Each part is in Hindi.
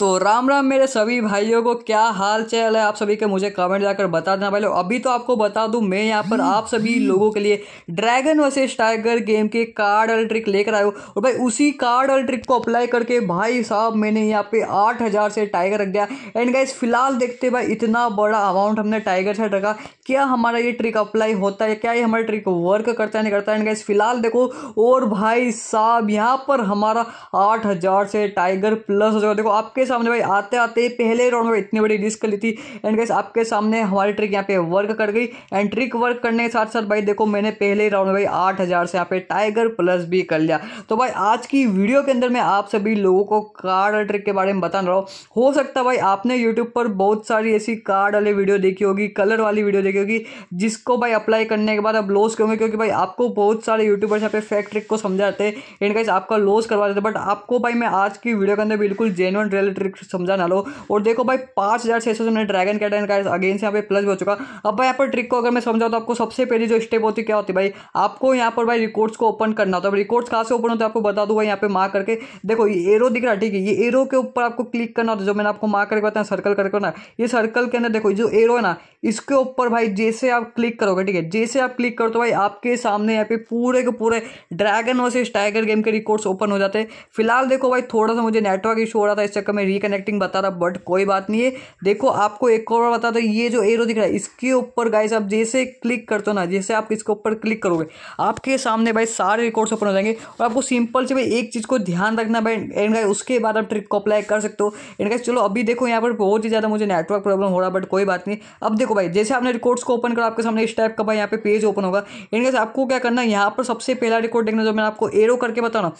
तो राम राम मेरे सभी भाइयों को, क्या हाल चाल है आप सभी के? मुझे कमेंट जाकर बता देना भाई लोग अभी तो आपको बता दूँ, मैं यहाँ पर आप सभी लोगों के लिए ड्रैगन वर्सेस टाइगर गेम के कार्ड वाले ट्रिक लेकर आया और भाई, उसी कार्ड वाले ट्रिक को अप्लाई करके भाई साहब, मैंने यहाँ पे आठ हज़ार से टाइगर रख दिया। एंड गाइज़ फ़िलहाल देखते भाई, इतना बड़ा अमाउंट हमने टाइगर से रखा। क्या हमारा ये ट्रिक अप्लाई होता है? क्या ये हमारा ट्रिक वर्क करता है? नहीं करता एंड गाइस फ़िलहाल देखो, और भाई साहब, यहाँ पर हमारा आठ हज़ार से टाइगर प्लस हो जाएगा। देखो, आपके सामने भाई, आते आते पहले राउंड में इतनी बड़ी रिस्क ली थी। एंड गैस आपके सामने हमारी ट्रिक यहाँ पे वर्क कर गई। एंड ट्रिक वर्क करने के साथ साथ भाई, देखो मैंने पहले राउंड में भाई आठ हज़ार से यहाँ पे टाइगर प्लस भी कर लिया। तो भाई, आज की वीडियो के अंदर मैं आप सभी लोगों को कार्ड ट्रिक के बारे में बता रहा हूँ। हो सकता है भाई, आपने यूट्यूब पर बहुत सारी ऐसी कार्ड वाली वीडियो देखी होगी कलर वाली वीडियो देखी होगी, जिसको भाई अप्लाई करने के बाद आप लॉस करोगे, क्योंकि भाई, आपको बहुत सारे यूट्यूबर्स यहाँ पे फैक्ट ट्रिक को समझाते हैं। एंड गाइस आपका लॉस करवा देते बट आपको भाई, मैं आज की वीडियो के अंदर बिल्कुल जेनुअन रियल ट्रिक समझा ना लो। और देखो भाई, पाँच हज़ार छः सौ से ड्रैगन कैटन का अगेन से यहाँ पे प्लस हो चुका। अब भाई, यहाँ पर ट्रिक को अगर मैं समझाऊँ तो आपको सबसे पहली जो स्टेप होती क्या होती भाई? आपको यहाँ पर भाई रिकॉर्ड्स को ओपन करना होता है। रिकॉर्ड्स कहाँ से ओपन होता आपको बता दूँ भाई, यहाँ पे मार्क करके। देखो, ये एरो दिख रहा है, ठीक है? ये एरो के ऊपर आपको क्लिक करना होता है। जो मैंने आपको मार्क करके बताया सर्कल करके ना ये सर्कल के अंदर देखो जो एरो है ना, इसके ऊपर भाई जैसे आप क्लिक करोगे, ठीक है? जैसे आप क्लिक करो तो भाई आपके सामने यहाँ पे पूरे के पूरे ड्रैगन वर्सेस टाइगर गेम के रिकॉर्ड्स ओपन हो जाते हैं। फ़िलहाल देखो भाई, थोड़ा सा मुझे नेटवर्क इशू हो रहा था, इस चक्कर में रिकनेक्टिंग बता रहा बट कोई बात नहीं है। देखो, आपको एक और बता दो ये जो एरो दिख रहा है, इसके ऊपर गाइस आप जैसे क्लिक करते हो ना, जैसे आप इसके ऊपर क्लिक करोगे, आपके सामने भाई सारे रिकॉर्ड्स ओपन हो जाएँगे, और आपको सिंपल से भाई एक चीज़ को ध्यान रखना भाई एंड गाइस उसके बाद आप ट्रिक को अप्लाई कर सकते हो। एंड गाइस चलो, अभी देखो, यहाँ पर बहुत ही ज़्यादा मुझे नेटवर्क प्रॉब्लम हो रहा बट कोई बात नहीं। अब देखो भाई, जैसे आपने रिकॉर्ड्स को ओपन करा, आपके सामने इस टाइप का भाई यहाँ पे पेज ओपन होगा। एंड गाइस आपको क्या करना है, यहाँ पर सबसे पहला रिकॉर्ड देखना जो मैंने आपको एरो करके बताना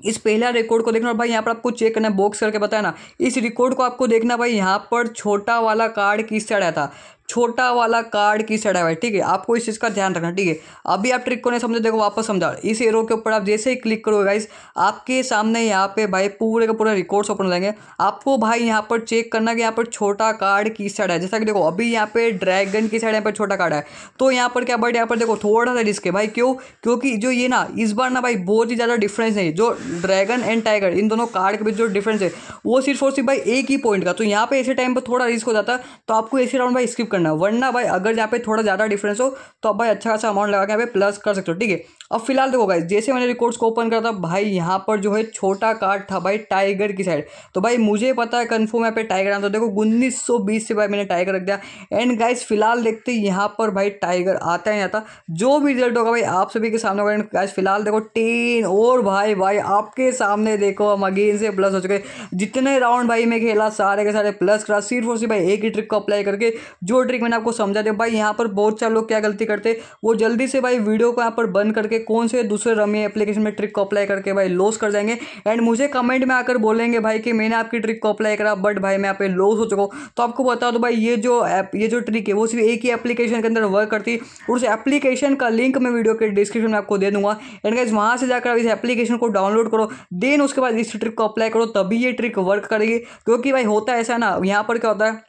इस पहला रिकॉर्ड को देखना और भाई यहाँ पर आपको चेक करना बॉक्स करके बताया ना इस रिकॉर्ड को आपको देखना भाई, यहाँ पर छोटा वाला कार्ड किस साइड आया था? छोटा वाला कार्ड की साइड है ठीक है? आपको इस चीज़ का ध्यान रखना, ठीक है? अभी आप ट्रिक को नहीं समझे, देखो वापस समझा। इस एरो के ऊपर आप जैसे ही क्लिक करोगे गाइस आपके सामने यहाँ पे भाई पूरे का पूरा रिकॉर्ड्स ओपन हो जाएँगे। आपको भाई यहाँ पर चेक करना कि यहाँ पर छोटा कार्ड की साइड है। जैसा कि देखो, अभी यहाँ पे ड्रैगन की साइड यहाँ पर छोटा कार्ड है। तो यहाँ पर क्या बट यहाँ पर देखो, थोड़ा सा रिस्क है। भाई क्यों? क्योंकि जो ये ना, इस बार ना भाई बहुत ही ज़्यादा डिफरेंस नहीं जो ड्रैगन एंड टाइगर इन दोनों कार्ड के बीच जो डिफरेंस है, वो सिर्फ़ और सिर्फ़ भाई एक ही पॉइंट का। तो यहाँ पे ऐसे टाइम पर थोड़ा रिस्क हो जाता तो आपको ऐसे राउंड भाई स्किप करना वरना भाई, अगर यहाँ पे थोड़ा ज़्यादा डिफरेंस हो तो आप भाई अच्छा खासा अमाउंट लगा के यहाँ पे प्लस कर सकते हो, ठीक है? अब फ़िलहाल देखो भाई जैसे मैंने रिकॉर्ड्स को ओपन करा था, भाई यहाँ पर जो है छोटा कार्ड था भाई टाइगर की साइड तो भाई मुझे पता है कन्फर्म यहाँ पे टाइगर आना तो देखो उन्नीस सौ बीस से भाई मैंने टाइगर रख दिया। एंड गाइस फ़िलहाल देखते यहाँ पर भाई टाइगर आता है आता। जो भी रिज़ल्ट होगा भाई, आप सभी के सामने होगा। गाइस फ़िलहाल देखो टेन और भाई भाई, आपके सामने देखो, हम अगेन से प्लस हो चुके जितने राउंड भाई मैं खेला, सारे के सारे प्लस करा। सिर्फ़ और सिर्फ़ भाई एक ही ट्रिक को अप्लाई करके, जो ट्रिक मैंने आपको समझा दिया। भाई यहाँ पर बहुत सारे लोग क्या गलती करते, वो जल्दी से भाई वीडियो को यहाँ पर बंद करके कौन से दूसरे रमी एप्लीकेशन में ट्रिक को अप्लाई करके भाई लॉस कर जाएँगे। एंड मुझे कमेंट में आकर बोलेंगे भाई कि मैंने आपकी ट्रिक को अप्लाई करा बट भाई मैं यहाँ पे लॉस हो चुका हूँ। तो आपको बता दो भाई, ये जो ऐप ये जो ट्रिक है, वो सिर्फ़ एक ही एप्लीकेशन के अंदर वर्क करती है। उस एप्लीकेशन का लिंक मैं वीडियो के डिस्क्रिप्शन में आपको दे दूँगा। एंड गाइज़ वहाँ से जाकर इस एप्लीकेशन को डाउनलोड करो। देन उसके बाद इस ट्रिक को अप्लाई करो, तभी ये ट्रिक वर्क करेगी। क्योंकि भाई होता है ऐसा ना, यहाँ पर क्या होता है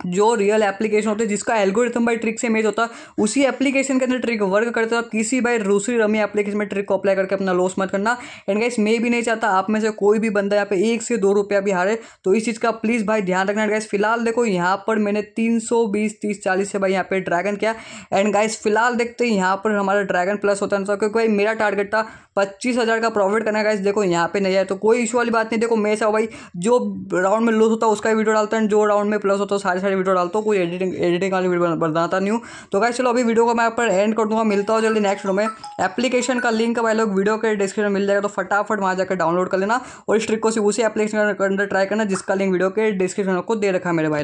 जो रियल एप्लीकेशन होते हैं, जिसका एल्गोरिथम बाई ट्रिक से मैच होता है उसी एप्लीकेशन के अंदर ट्रिक वर्क करता है, किसी भाई दूसरी रमी एप्लीकेशन में ट्रिक को अप्लाई करके अपना लॉस मत करना। एंड गाइस मैं भी नहीं चाहता, आप में से कोई भी बंदा यहाँ पे एक से दो रुपया भी हारे तो इस चीज़ का प्लीज़ भाई ध्यान रखना। एंड गाइस फ़िलहाल देखो, यहाँ पर मैंने तीन सौ बीस, तीस चालीस से भाई यहाँ पे ड्रैगन किया। एंड गाइस फ़िलहाल देखते हैं, यहाँ पर हमारा ड्रैगन प्लस होता है क्योंकि भाई मेरा टारगेट था पच्चीस हज़ार का प्रॉफिट करना। गाइस देखो, यहाँ पे नहीं है तो कोई इशू वाली बात नहीं। देखो, मैं ऐसा भाई, जो राउंड में लॉस होता है उसका वीडियो डालता है जो राउंड में प्लस होता है सारे सारे वीडियो डालता हूँ, कोई एडिटिंग एडिटिंग वाली वीडियो बनाता नहीं हूँ। तो गाइस चलो अभी वीडियो को मैं पर एंड कर दूँगा, मिलता हूँ जल्दी नेक्स्ट में। एप्लीकेशन का लिंक भाई लोग वीडियो के डिस्क्रिप्शन मिल जाएगा तो फटाफट वहाँ जाकर डाउनलोड कर लेना। और इस ट्रिक को उसी एप्लीकेशन के अंदर ट्राई करना, जिसका लिंक वीडियो के डिस्क्रिप्शन को दे रखा है मेरे भाई